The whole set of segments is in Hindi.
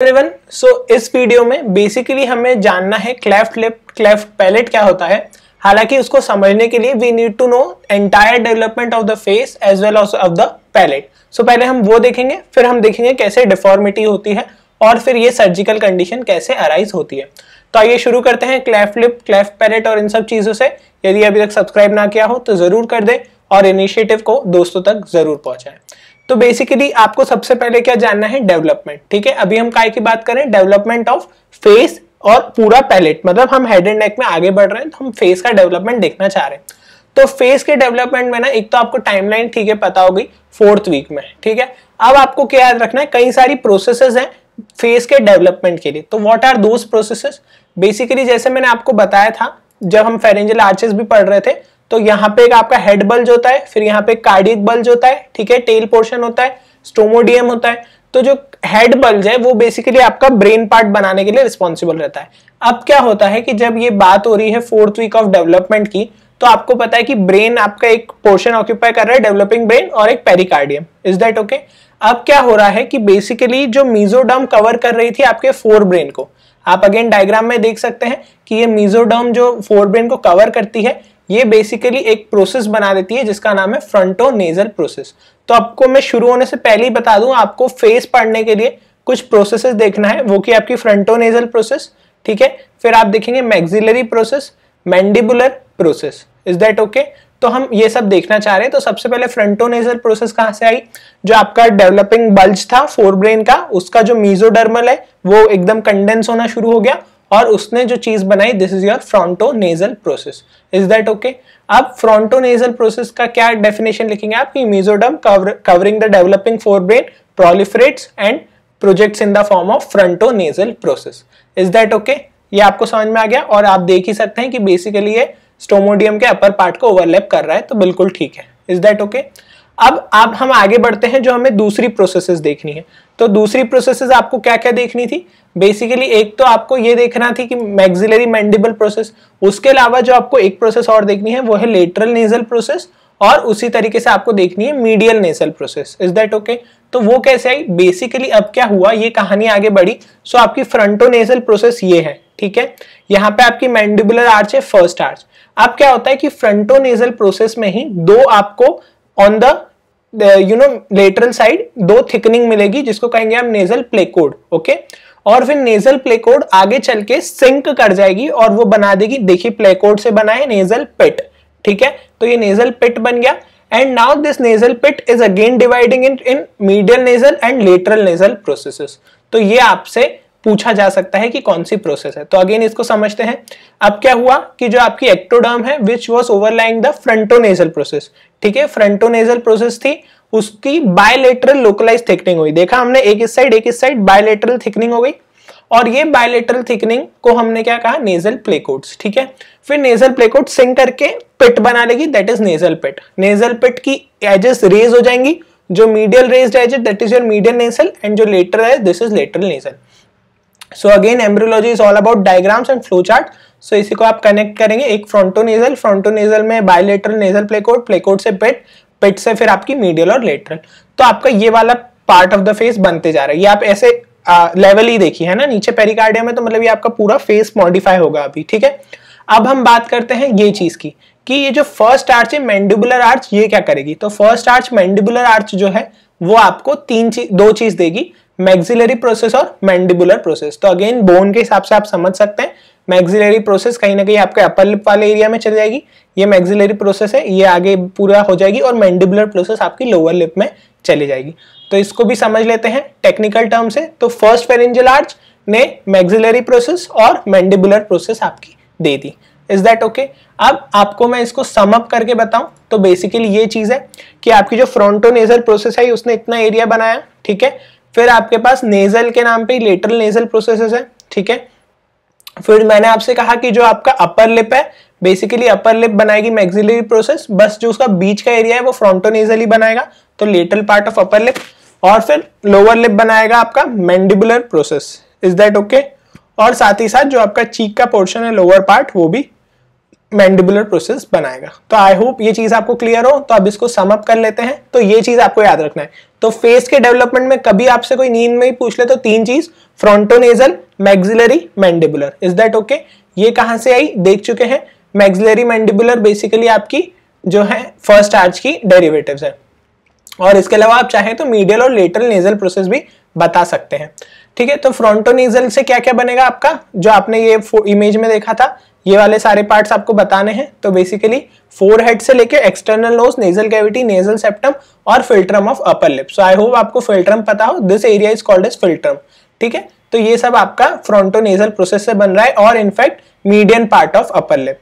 एवरीवन सो इस वीडियो में बेसिकली हमें जानना है क्लेफ्ट लिप क्लेफ्ट पैलेट क्या होता है। हालाँकि उसको समझने के लिए we need to know entire development of the face as well of the palate so पहले हम वो देखेंगे, फिर हम देखेंगे कैसे डिफॉर्मिटी होती है और फिर ये सर्जिकल कंडीशन कैसे अराइज होती है। तो आइए शुरू करते हैं क्लेफ्ट लिप क्लेफ्ट पैलेट और इन सब चीज़ों से। यदि अभी तक सब्सक्राइब ना किया हो तो ज़रूर कर दे। और इनिशिएटिव को दोस्तों तक ज़रूर पहुंचाएँ। तो बेसिकली आपको सबसे पहले क्या जानना है? डेवलपमेंट ठीक है? अभी हम काय की बात करें? डेवलपमेंट ऑफ़ फेस और पूरा पैलेट मतलब हम हेड एंड नेक में आगे बढ़ रहे हैं तो हम फेस का डेवलपमेंट देखना चाह रहे हैं। तो फेस के डेवलपमेंट में ना, एक तो आपको टाइमलाइन ठीक है, पता होगी फोर्थ वीक में, ठीक है? अब आपको क्या याद रखना है, कई सारी प्रोसेसेस हैं फेस के डेवलपमेंट के लिए। तो what are those processes basically जैसे मैंने आपको बताया था, जब हम फेरेंजल आर्चेस भी पढ़ रहे थे तो यहाँ पे एक आपका हेड बल्ज होता है, फिर यहाँ पे कार्डियक बल्ज होता है, ठीक है टेल पोर्शन होता है स्टोमोडियम होता है। तो जो हेड बल्ज है, वो बेसिकली आपका ब्रेन पार्ट बनाने के लिए रिस्पॉन्सिबल रहता है। अब क्या होता है कि जब ये बात हो रही है फोर्थ वीक ऑफ़ डेवलपमेंट की तो आपको पता है कि ब्रेन आपका एक पोर्शन ऑक्यूपाई कर रहा है डेवलपिंग ब्रेन और एक पेरिकार्डियम इज़ दैट ओके अब क्या हो रहा है कि बेसिकली जो मीजोडर्म कवर कर रही थी आपके फोर ब्रेन को, आप अगेन डायग्राम में देख सकते हैं कि ये मीजोडर्म जो फोर ब्रेन को कवर करती है ये बेसिकली एक प्रोसेस बना देती है, जिसका नाम है फ्रंटो नेजल प्रोसेस तो आपको मैं शुरू होने से पहले ही बता दूँ, आपको फेस पढ़ने के लिए कुछ प्रोसेसेस देखना है, वो कि आपकी फ्रंटो नेजल प्रोसेस ठीक है? फिर आप देखेंगे maxillary process mandibular process is that okay तो हम ये सब देखना चाह रहे हैं। तो सबसे पहले फ्रंटोनेजल प्रोसेस कहाँ से आई? जो आपका डेवलपिंग बल्ज था फोर ब्रेन का, उसका जो मीजोडर्मल है, वो एकदम कंडेंस होना शुरू हो गया। और उसने जो चीज़ बनाई this is your frontonasal process is that okay अब फ्रंटोनेजल प्रोसेस का क्या डेफिनेशन लिखेंगे? आप कि mesoderm covering the developing fore brain proliferates and projects in the form of frontonasal process is that okay ये आपको समझ में आ गया? और आप देख ही सकते हैं कि बेसिकली ये स्टोमोडियम के अपर पार्ट को ओवरलैप कर रहा है तो बिल्कुल ठीक है। इज़ दैट ओके अब आप हम आगे बढ़ते हैं जो हमें दूसरी प्रोसेसेस देखनी है। तो दूसरी प्रोसेसेस आपको क्या क्या देखनी थी? बेसिकली एक तो आपको ये देखना थी कि मैक्सिलरी मैंडिबल प्रोसेस उसके अलावा जो आपको एक प्रोसेस और देखनी है, वो है लेटरल नेजल प्रोसेस और उसी तरीके से आपको देखनी है medial nasal process is that okay तो वो कैसे आई? बेसिकली अब क्या हुआ? ये कहानी आगे बढ़ी। सो आपकी फ्रंटो नेसल प्रोसेस ये है, ठीक है? यहाँ पे आपकी मैंडिबुलर आर्च है फ़र्स्ट आर्च अब क्या होता है कि फ्रंटो नेजल प्रोसेस में ही दो आपको on the you know lateral side दो थिकनिंग मिलेगी जिसको कहेंगे हम नेजल प्लेकोड ओके और फिर नेजल प्लेकोड आगे चल के सिंक कर जाएगी और वो बना देगी। देखिए प्लेकोड से बना है नेजल पिट ठीक है? तो ये नेजल पिट बन गया। And now this nasal pit is again dividing in in medial nasal and lateral nasal processes तो ये आपसे पूछा जा सकता है कि कौन सी प्रोसेस है। तो अगेन इसको समझते हैं। अब क्या हुआ कि जो आपकी एक्टोडर्म है which was overlying the frontonasal process ठीक है फ्रंटोनेजल प्रोसेस थी, उसकी बायलेटरल लोकलाइज थिकनिंग हुई। देखा हमने, एक इस साइड एक इस साइड बायलेटरल थिकनिंग हो गई। और ये बायलेटरल थिकनिंग को हमने क्या कहा? नेजल प्लेकोड्स ठीक है? फिर नेजल प्लेकोट सिंक करके पिट बना लेगी that is nasal pit nasal pit की एजेस रेज हो जाएँगी। जो medial raised edges that is your medial nasal and जो लेटर है this is lateral nasal so again embryology is all about diagrams and flow so इसी को आप कनेक्ट करेंगे एक फ्रंटोनेजल फ्रंटोनेजल में बायलेटरल नेजल प्लेकोड प्लेकोड से पेट पेट से फिर आपकी मीडियल और लेटरल तो आपका ये वाला पार्ट ऑफ़ द फेस बनते जा रहा है। ये आप ऐसे लेवल ही देखिए है ना? नीचे पेरिकार्डियम में तो मतलब ये आपका पूरा फेस मॉडिफाई होगा अभी, ठीक है? अब हम बात करते हैं ये चीज़ की, कि ये जो फ़र्स्ट आर्च है मैंडिबुलर आर्च ये क्या करेगी? तो फ़र्स्ट आर्च मैंडिबुलर आर्च जो है, वो आपको तीन चीज़ दो चीज़ देगी मैग्जिलरी प्रोसेस और मैंडिबुलर प्रोसेस तो अगेन बोन के हिसाब से आप समझ सकते हैं मैक्सिलरी प्रोसेस कहीं ना कहीं आपके अपर लिप वाले एरिया में चली जाएगी। ये मैक्सिलरी प्रोसेस है, ये आगे पूरा हो जाएगी और मैंडिबुलर प्रोसेस आपकी लोअर लिप में चली जाएगी। तो इसको भी समझ लेते हैं टेक्निकल टर्म से। तो फ़र्स्ट फेरेंजियल आर्च ने मैग्जिलरी प्रोसेस और मैंडिबुलर प्रोसेस आपकी दे दी। इज़ दैट ओके अब आपको मैं इसको सम अप करके बताऊँ तो बेसिकली ये चीज़ है कि आपकी जो फ्रंटोनेजल प्रोसेस है उसने इतना एरिया बनाया, ठीक है? फिर आपके पास नेजल के नाम पे लेटरल नेजल प्रोसेस है, ठीक है? फिर मैंने आपसे कहा कि जो आपका अपर लिप है बेसिकली अपर लिप बनाएगी मैक्सिलरी प्रोसेस बस जो उसका बीच का एरिया है, वो फ्रंटोनेजल ही बनाएगा तो lateral part of upper lip और फिर लोअर लिप बनाएगा आपका mandibular process is that okay और साथ ही साथ जो आपका चीक का पोर्शन है लोअर पार्ट वो भी मैंडिबुलर प्रोसेस बनाएगा. तो आई होप ये चीज़ आपको क्लियर हो तो अब इसको सम अप कर लेते हैं. तो ये चीज़ आपको याद रखना है. तो फेस के डेवलपमेंट में कभी आपसे कोई नींद में ही पूछ ले तो तीन चीज़ frontonasal maxillary mandibular is that okay ये कहाँ से आई? देख चुके हैं। मैग्जिलरी मैंडिबुलर बेसिकली आपकी जो है फ़र्स्ट आर्च की डेरिवेटिव्स है। और इसके अलावा आप चाहें तो मीडियल और लेटरल नेजल प्रोसेस भी बता सकते हैं। ठीक है? तो फ्रंटोनेजल से क्या क्या बनेगा आपका? जो आपने ये इमेज में देखा था, ये वाले सारे पार्ट्स आपको बताने हैं। तो बेसिकली फोर हेड से लेके external nose nasal cavity nasal septum और philtrum of upper lip so I hope आपको फिल्ट्रम पता हो। This area is called as philtrum ठीक है? तो ये सब आपका फ्रंटोनेजल प्रोसेस से बन रहा है और in fact median part of upper lip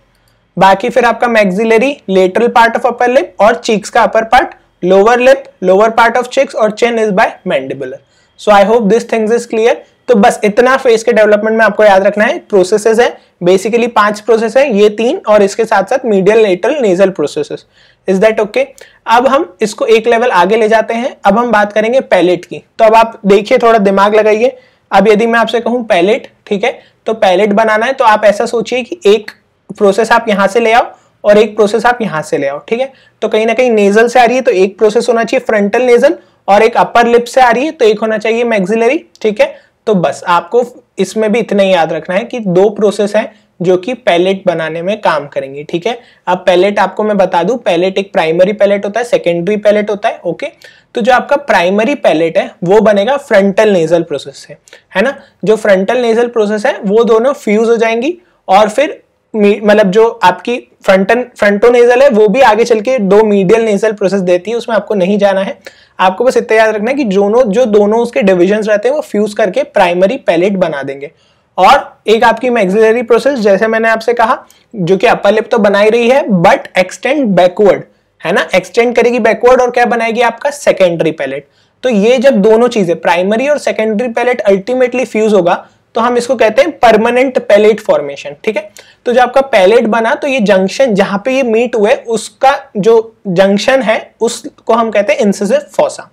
बाकी फिर आपका maxillary lateral part of upper lip और चीक्स का upper part lower lip lower part of cheeks और chin is by mandibular so I hope this things is clear तो बस इतना फेस के डेवलपमेंट में आपको याद रखना है। प्रोसेसेस है। बेसिकली पाँच प्रोसेस है। ये तीन और इसके साथ साथ medial lateral nasal processes is that okay अब हम इसको एक लेवल आगे ले जाते हैं। अब हम बात करेंगे पैलेट की। तो अब आप देखिए, थोड़ा दिमाग लगाइए। अब यदि मैं आपसे कहूँ पैलेट ठीक है तो पैलेट बनाना है तो आप ऐसा सोचिए कि एक प्रोसेस आप यहाँ से ले आओ और एक प्रोसेस आप यहाँ से ले आओ, ठीक है? तो कहीं ना कहीं नेजल से आ रही है तो एक प्रोसेस होना चाहिए फ्रंटल नेजल और एक अपर लिप से आ रही है तो एक होना चाहिए मैग्जिलरी ठीक है? तो बस आपको इसमें भी इतना ही याद रखना है कि दो प्रोसेस है जो कि पैलेट बनाने में काम करेंगे, ठीक है? अब पैलेट आपको मैं बता दूँ पैलेट एक प्राइमरी पैलेट होता है सेकेंडरी पैलेट होता है ओके तो जो आपका प्राइमरी पैलेट है, वो बनेगा फ्रंटल नेजल प्रोसेस से, है ना? जो फ्रंटल नेजल प्रोसेस है, वो दोनों फ्यूज हो जाएँगी और फिर मतलब जो आपकी फ्रंटन फ्रंटोनेजल है, वो भी आगे चल के दो मीडियल नेजल प्रोसेस देती है, उसमें आपको नहीं जाना है। आपको बस इतना याद रखना है कि दोनों, जो दोनों उसके डिविजन रहते हैं, वो फ्यूज करके प्राइमरी पैलेट बना देंगे। और एक आपकी मैग्जिलरी प्रोसेस जैसे मैंने आपसे कहा, जो कि अपर लिप तो बना ही रही है बट एक्सटेंड बैकवर्ड है ना? एक्सटेंड करेगी बैकवर्ड और क्या बनाएगी आपका? सेकेंडरी पैलेट तो ये जब दोनों चीज़ें प्राइमरी और सेकेंडरी पैलेट अल्टीमेटली फ्यूज होगा तो हम इसको कहते हैं परमानेंट पैलेट फॉर्मेशन ठीक है? तो जो आपका पैलेट बना तो ये जंक्शन जहाँ पे ये मीट हुए, उसका जो जंक्शन है, उसको हम कहते हैं इंसिसिव फोसा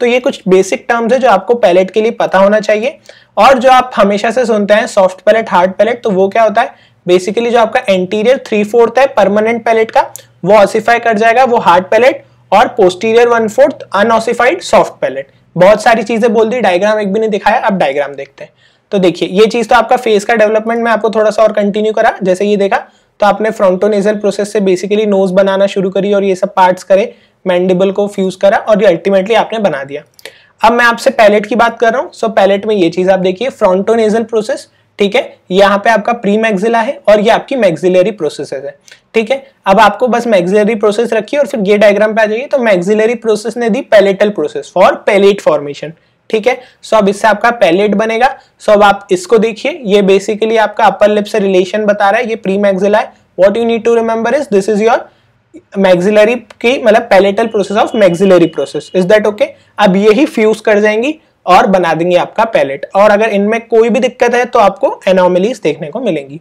तो ये कुछ बेसिक टर्म्स है जो आपको पैलेट के लिए पता होना चाहिए। और जो आप हमेशा से सुनते हैं सॉफ्ट पैलेट हार्ड पैलेट तो वो क्या होता है? बेसिकली जो आपका एंटीरियर थ्री फोर्थ है परमानेंट पैलेट का, वो ऑसिफाई कर जाएगा, वो हार्ड पैलेट और posterior one fourth unossified soft palate बहुत सारी चीज़ें बोल दी डायग्राम एक भी नहीं दिखाया, अब डायग्राम देखते हैं। तो देखिए, ये चीज़ तो आपका फेस का डेवलपमेंट में आपको थोड़ा सा और कंटिन्यू करा, जैसे ये देखा तो आपने फ्रंटोनेजल प्रोसेस से बेसिकली नोज़ बनाना शुरू करी और ये सब पार्ट्स करे। मैंडिबल को फ्यूज करा और ये अल्टीमेटली आपने बना दिया। अब मैं आपसे पैलेट की बात कर रहा हूँ। सो पैलेट में ये चीज़ आप देखिए फ्रंटोनेजल प्रोसेस ठीक है? यहाँ पे आपका प्री मैग्जिला है और ये आपकी मैग्जिलरी प्रोसेस है, ठीक है? अब आपको बस मैग्जिलरी प्रोसेस रखिए और फिर ये डायग्राम पे आ जाइए। तो मैग्जिलरी प्रोसेस ने दी palatal process for palate formation ठीक है? सो अब इससे आपका पैलेट बनेगा। सो अब आप इसको देखिए। ये बेसिकली आपका अपर लिप से रिलेशन बता रहा है। ये प्री मैग्जिला है। What you need to remember is this is your maxillary की मतलब palatal process of maxillary process is that okay अब यही फ्यूज कर जाएँगी और बना देंगे आपका पैलेट और अगर इनमें कोई भी दिक्कत है तो आपको एनोमलीज देखने को मिलेंगी.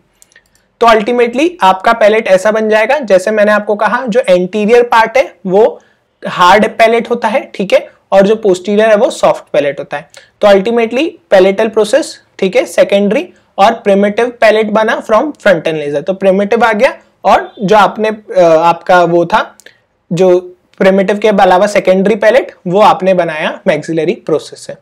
तो अल्टीमेटली आपका पैलेट ऐसा बन जाएगा, जैसे मैंने आपको कहा, जो एंटीरियर पार्ट है, वो हार्ड पैलेट होता है, ठीक है? और जो पोस्टीरियर है, वो सॉफ्ट पैलेट होता है. तो अल्टीमेटली पैलेटल प्रोसेस ठीक है? सेकेंडरी और प्रिमेटिव पैलेट बना फ्रॉम फ्रंटल लेजर तो प्रिमेटिव आ गया और जो आपने आपका वो था, जो प्रेमेटिव के अलावा सेकेंडरी पैलेट वो आपने बनाया मैक्सिलरी प्रोसेस से।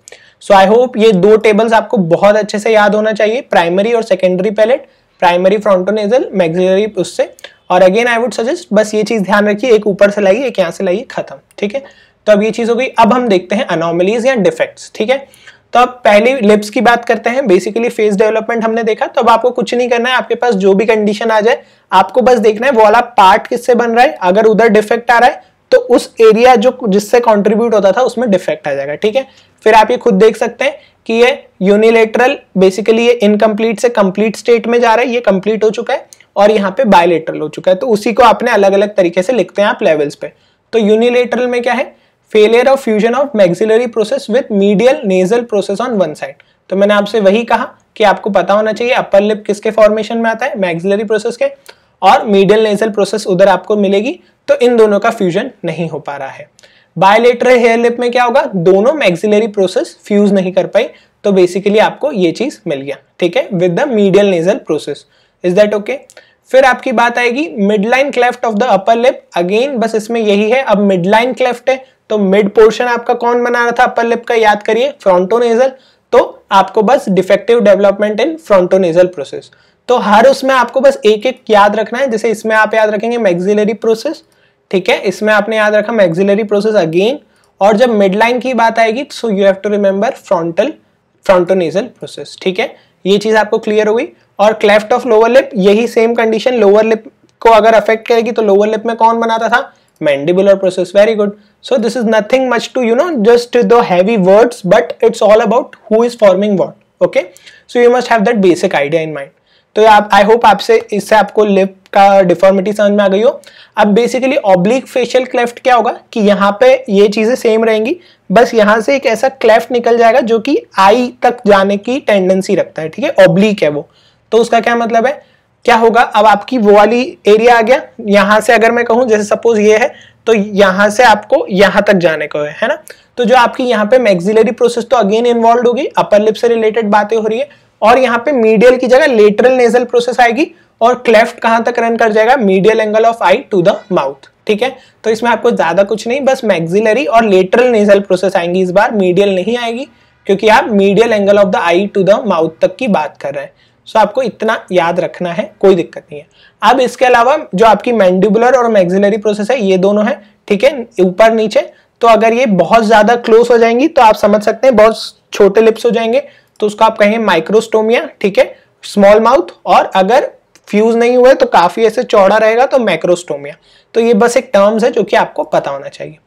सो आई होप ये दो टेबल्स आपको बहुत अच्छे से याद होना चाहिए प्राइमरी और secondary palate primary frontonasal maxillary उससे। और अगेन आई वुड सजेस्ट बस ये चीज़ ध्यान रखिए, एक ऊपर से लाइए, एक यहाँ से लाइए, खत्म, ठीक है? तो अब ये चीज़ हो गई, अब हम देखते हैं अनोमलीज या डिफेक्ट्स ठीक है? तो अब पहले लिप्स की बात करते हैं। बेसिकली फेस डेवलपमेंट हमने देखा। तो अब आपको कुछ नहीं करना है। आपके पास जो भी कंडीशन आ जाए, आपको बस देखना है, वो वाला पार्ट किससे बन रहा है। अगर उधर डिफेक्ट आ रहा है तो उस एरिया जो जिससे कंट्रीब्यूट होता था, उसमें डिफेक्ट आ जाएगा। ठीक है? फिर आप ये खुद देख सकते हैं कि ये यूनिलेटरल बेसिकली ये इनकम्प्लीट से कंप्लीट स्टेट में जा रहा है। ये कंप्लीट हो चुका है और यहाँ पे बायोलेटरल हो चुका है। तो उसी को आपने अलग अलग तरीके से लिखते हैं आप लेवल्स पे। तो यूनिलेटरल में क्या है? Failure of fusion of maxillary process with medial nasal process on one side तो मैंने आपसे वही कहा कि आपको पता होना चाहिए अपर लिप किसके फॉर्मेशन में आता है? मैक्सिलरी प्रोसेस के। और मीडियल नेजल प्रोसेस उधर आपको मिलेगी तो इन दोनों का फ्यूजन नहीं हो पा रहा है। बायोलेटरल हेयर लिप में क्या होगा? दोनों मैक्सिलरी प्रोसेस फ्यूज नहीं कर पाई तो बेसिकली आपको ये चीज़ मिल गया। ठीक है? With the medial nasal process is that okay फिर आपकी बात आएगी midline cleft of the upper lip again बस इसमें यही है, अब मिड लाइन क्लेफ्ट है तो मिड पोर्शन आपका कौन बना रहा था? अपर लिप का याद करिए फ्रंटोनेजल तो आपको बस defective development in frontonasal process तो हर उसमें आपको बस एक एक याद रखना है, जैसे इसमें आप याद रखेंगे मैग्जिलरी प्रोसेस ठीक है? इसमें आपने याद रखा मैग्जिलरी प्रोसेस अगेन और जब मिड लाइन की बात आएगी so you have to remember frontal frontonasal process ठीक है? ये चीज़ आपको क्लियर हो गई। और क्लेफ्ट ऑफ़ लोअर लिप यही सेम कंडीशन लोअर लिप को अगर अफेक्ट करेगी तो लोअर लिप में कौन बनाता था? Mandibular process very good so this is nothing much to you know just the heavy words but it's all about who is forming what okay so you must have that basic idea in mind तो आप आई होप आपसे इससे आपको लिप का डिफॉर्मिटी समझ में आ गई हो अब बेसिकली ऑब्लिक फेशियल क्लेफ्ट क्या होगा कि यहाँ पे ये चीज़ें सेम रहेंगी बस यहाँ से एक ऐसा क्लेफ्ट निकल जाएगा जो कि आई तक जाने की टेंडेंसी रखता है ठीक है ऑब्लिक है वो तो उसका क्या मतलब है क्या होगा? अब आपकी वो वाली एरिया आ गया। यहाँ से अगर मैं कहूँ, जैसे सपोज़ ये है तो यहाँ से आपको यहाँ तक जाने को है है ना? तो जो आपकी यहाँ पे मैक्सिलरी प्रोसेस तो अगेन इन्वॉल्व होगी। अपर लिप से रिलेटेड बातें हो रही है। और यहाँ पे मीडियल की जगह लेटरल नेजल प्रोसेस आएगी और क्लेफ्ट कहाँ तक रन कर जाएगा? Medial angle of eye to the mouth ठीक है? तो इसमें आपको ज़्यादा कुछ नहीं, बस मैक्सिलरी और लेटरल नेजल प्रोसेस आएँगी इस बार। मीडियल नहीं आएगी, क्योंकि आप medial angle of the eye to the mouth तक की बात कर रहे हैं। सो आपको इतना याद रखना है, कोई दिक्कत नहीं है। अब इसके अलावा जो आपकी मैंडिबुलर और मैक्सिलरी प्रोसेस है, ये दोनों है, ठीक है? ऊपर नीचे तो अगर ये बहुत ज़्यादा क्लोज हो जाएँगी तो आप समझ सकते हैं, बहुत छोटे लिप्स हो जाएँगे तो उसको आप कहेंगे माइक्रोस्टोमिया ठीक है? स्मॉल माउथ और अगर फ्यूज नहीं हुए तो काफ़ी ऐसे चौड़ा रहेगा तो मैक्रोस्टोमिया तो ये बस एक टर्म्स है जो कि आपको पता होना चाहिए।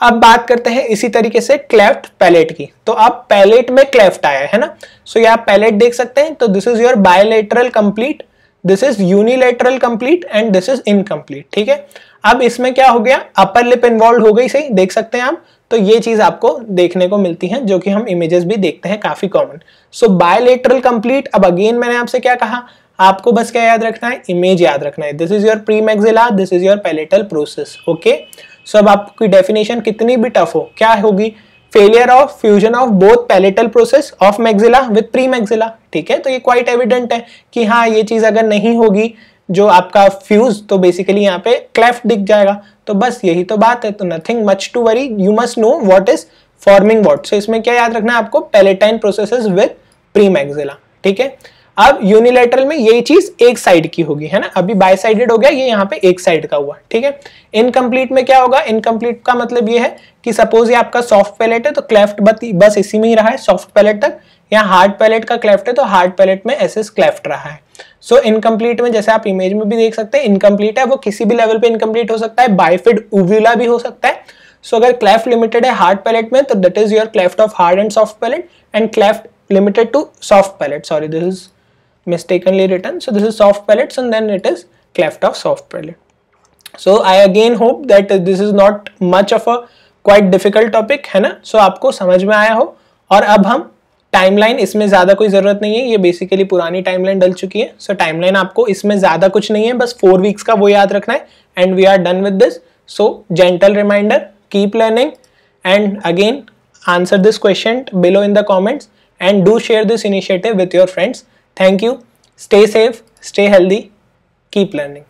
अब बात करते हैं इसी तरीके से क्लेफ्ट पैलेट की। तो अब पैलेट में क्लेफ्ट आया है ना? सो ये आप पैलेट देख सकते हैं। तो this is your bilateral complete this is unilateral complete and this is incomplete ठीक है? अब इसमें क्या हो गया? अपर लिप इन्वॉल्व हो गई, सही? देख सकते हैं आप। तो ये चीज़ आपको देखने को मिलती है, जो कि हम इमेजेस भी देखते हैं काफ़ी कॉमन सो बायोलेटरल कंप्लीट अब अगेन मैंने आपसे क्या कहा? आपको बस क्या याद रखना है? इमेज याद रखना है। This is your premaxilla this is your palatal process okay so अब आपकी डेफिनेशन कितनी भी टफ हो, क्या होगी? Failure of fusion of both palatal process of maxilla with premaxilla ठीक है? तो ये क्वाइट एविडेंट है कि हाँ ये चीज़ अगर नहीं होगी, जो आपका फ्यूज तो बेसिकली यहाँ पे क्लेफ्ट दिख जाएगा। तो बस यही तो बात है तो nothing much to worry you must know what is forming what so इसमें क्या याद रखना है आपको? Palatine processes with pre maxilla ठीक है? अब यूनिलेटरल में यही चीज़ एक साइड की होगी है ना? अभी बाय साइडेड हो गया ये यहाँ पे एक साइड का हुआ ठीक है? इनकम्प्लीट में क्या होगा? इनकम्प्लीट का मतलब ये है कि सपोज़ ये आपका सॉफ्ट पैलेट है तो क्लेफ्ट बस इसी में ही रहा है सॉफ्ट पैलेट तक या हार्ड पैलेट का क्लेफ्ट है तो हार्ड पैलेट में ऐसे क्लेफ्ट रहा है। सो so, इनकम्प्लीट में जैसे आप इमेज में भी देख सकते हैं इनकम्प्लीट है वो किसी भी लेवल पे इनकम्प्लीट हो सकता है बाइफिड उविला भी हो सकता है। सो so, अगर क्लेफ्ट लिमिटेड है हार्ड पैलेट में तो that is your cleft of hard and soft palate and cleft limited to soft palate sorry this is mistakenly written so this is soft pellets and then it is cleft of soft pellet so i again hope that this is not much of a quite difficult topic है ना so आपको समझ में आया हो और अब हम टाइमलाइन इसमें ज़्यादा कोई ज़रूरत नहीं है ये बेसिकली पुरानी टाइमलाइन डल चुकी है सो so, टाइमलाइन आपको इसमें ज़्यादा कुछ नहीं है बस फोर वीक्स का वो याद रखना है and we are done with this so gentle reminder keep learning and again answer this question below in the comments and do share this initiative with your friends Thank you. Stay safe, stay healthy, keep learning.